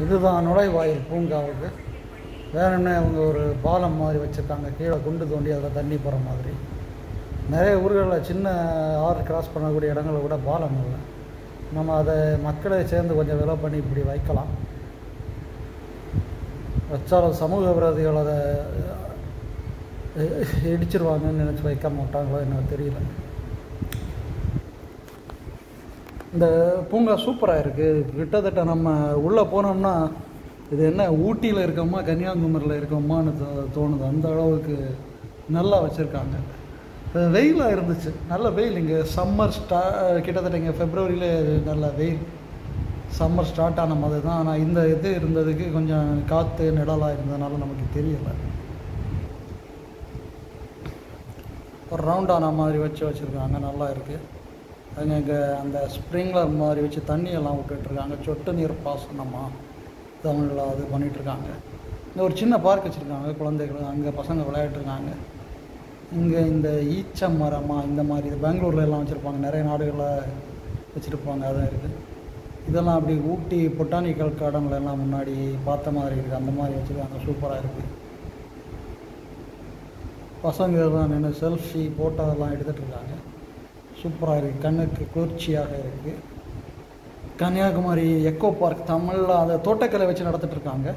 இதுதான் நுழைவாயில் பூங்காவுக்கு. வேணும்னே அவங்க ஒரு பாலம் மாதிரி வச்சுருக்காங்க. கீழே குண்டு தோண்டி அதில் தண்ணி போகிற மாதிரி. நிறைய ஊர்களில் சின்ன ஆறு கிராஸ் பண்ணக்கூடிய இடங்களில் கூட பாலம் இல்லை. நம்ம அதை மக்களை சேர்ந்து கொஞ்சம் விலை பண்ணி இப்படி வைக்கலாம். வச்சாலும் சமூக விரோதிகள் அதை இடிச்சிருவாங்கன்னு நினச்சி வைக்க மாட்டாங்களோ எனக்கு தெரியல. இந்த பூங்கா சூப்பராக இருக்குது கிட்டத்தட்ட நம்ம உள்ளே போனோம்னா இது என்ன ஊட்டியில் இருக்கோமா கன்னியாகுமரியில் இருக்கோமான்னு தோணுது. அந்த அளவுக்கு நல்லா வச்சுருக்காங்க. வெயிலாக இருந்துச்சு. நல்ல வெயில். இங்கே சம்மர் ஸ்டா கிட்டத்தட்ட இங்கே ஃபெப்ரவரியிலே நல்ல வெயில். சம்மர் ஸ்டார்ட் ஆன மாதிரி தான். ஆனால் இந்த இது இருந்ததுக்கு கொஞ்சம் காற்று நிழலாக இருந்ததுனால நமக்கு தெரியலை. ஒரு ரவுண்டான மாதிரி வச்சு வச்சுருக்காங்க. நல்லா இருக்குது அதுங்க இங்கே அந்த ஸ்ப்ரிங்லர் மாதிரி வச்சு தண்ணியெல்லாம் விட்டுட்ருக்காங்க சொட்டு நீர் பாசனமாக தமிழில் அது பண்ணிகிட்ருக்காங்க இங்கே ஒரு சின்ன பார்க் வச்சுருக்காங்க குழந்தைகள். அங்கே பசங்க விளையாட்டுருக்காங்க இங்கே இந்த ஈச்ச மரமாக இந்த மாதிரி இது பெங்களூர்ல எல்லாம் வச்சுருப்பாங்க. நிறைய நாடுகளில் வச்சுருப்பாங்க. அதான் இருக்குது இதெல்லாம் அப்படி ஊட்டி பொட்டானிக்கல் கார்டன்ல எல்லாம் முன்னாடி பார்த்த மாதிரி இருக்குது அந்த மாதிரி வச்சுருக்காங்க. சூப்பராக இருக்குது பசங்க எல்லாம் நின்று செல்ஃபி ஃபோட்டோ எல்லாம் எடுத்துகிட்டு இருக்காங்க சூப்பராக இருக்குது கண்ணுக்கு குளிர்ச்சியாக இருக்குது கன்னியாகுமரி எக்கோ பார்க் தமிழில் அதை தோட்டக்கலை வச்சு நடத்திட்டுருக்காங்க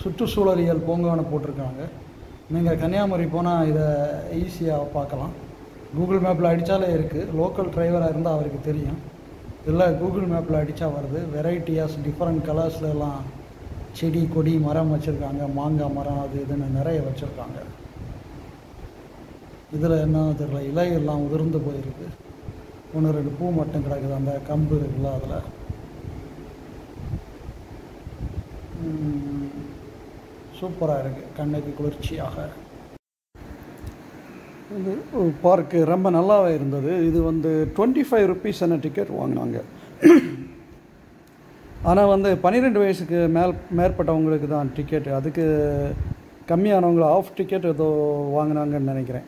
சுற்றுச்சூழலியல் பூங்கான்னு போட்டிருக்காங்க. நீங்கள் கன்னியாகுமரி போனால் இதை ஈஸியாக பார்க்கலாம். கூகுள் மேப்பில் அடித்தாலே இருக்குது லோக்கல் டிரைவராக இருந்தால் அவருக்கு தெரியும். இல்லை கூகுள் மேப்பில் அடித்தா வருது. வெரைட்டியாஸ் டிஃப்ரெண்ட் கலர்ஸ்ல எல்லாம் செடி கொடி மரம் வச்சுருக்காங்க. மாங்காய் மரம் அது இதுன்னு நிறைய வச்சுருக்காங்க. இதில் என்ன தெரியல. இலையெல்லாம் உதிர்ந்து போயிருக்கு. ஒன்று ரெண்டு பூ மட்டும் கிடக்குது. அந்த கம்பு இருக்குல்ல அதில். சூப்பராக இருக்குது கண்ணுக்கு குளிர்ச்சியாக. இது பார்க்கு ரொம்ப நல்லாவே இருந்தது. இது வந்து டுவெண்ட்டி ஃபைவ் ருபீஸ் என்ன டிக்கெட் வாங்கினாங்க. ஆனால் வந்து பன்னிரெண்டு வயசுக்கு மேல் மேற்பட்டவங்களுக்கு தான் டிக்கெட் அதுக்கு கம்மியானவங்களை ஆஃப் டிக்கெட் ஏதோ வாங்கினாங்கன்னு நினைக்கிறேன்.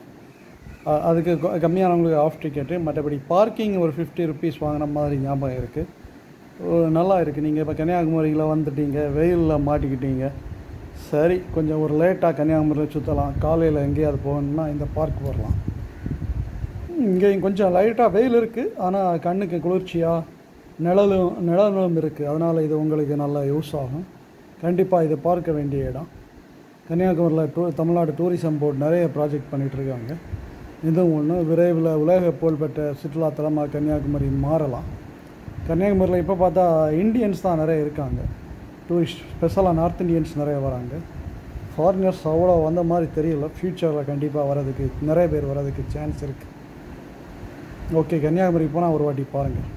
அதுக்கு கம்மியானவங்களுக்கு ஆஃப் டிக்கெட்டு மற்றபடி பார்க்கிங் ஒரு ஃபிஃப்டி ருபீஸ் வாங்கின மாதிரி ஞாபகம் இருக்குது நல்லா இருக்குது நீங்கள் இப்போ கன்னியாகுமரியில் வந்துட்டீங்க வெயிலில் மாட்டிக்கிட்டீங்க. சரி கொஞ்சம் ஒரு லேட்டாக கன்னியாகுமரியில் சுற்றலாம் காலையில் எங்கேயாவது போகணுன்னா இந்த பார்க் வரலாம் இங்கேயும் கொஞ்சம் லைட்டாக வெயில் இருக்குது ஆனால் கண்ணுக்கு குளிர்ச்சியாக நிழலும் நிழலும் இருக்குது அதனால் இது உங்களுக்கு நல்லா யூஸ் ஆகும். கண்டிப்பாக இதை பார்க்க வேண்டிய இடம். கன்னியாகுமரியில் டூ தமிழ்நாடு டூரிசம் போர்டு நிறைய ப்ராஜெக்ட் பண்ணிகிட்டு இருக்காங்க. இதுவும் ஒன்று விரைவில் உலக புகழ்பெற்ற சுற்றுலாத்தலமாக கன்னியாகுமரி மாறலாம். கன்னியாகுமரியில் இப்போ பார்த்தா இந்தியன்ஸ் தான் நிறைய இருக்காங்க. டூரிஸ்ட் ஸ்பெஷலாக நார்த் இந்தியன்ஸ் நிறைய வராங்க. ஃபாரினர்ஸ் அவ்வளோ வந்த மாதிரி தெரியல. ஃப்யூச்சரில் கண்டிப்பாக வரதுக்கு நிறைய பேர் வரதுக்கு சான்ஸ் இருக்குது ஓகே கன்னியாகுமரி போனால் ஒரு வாட்டி பாருங்கள்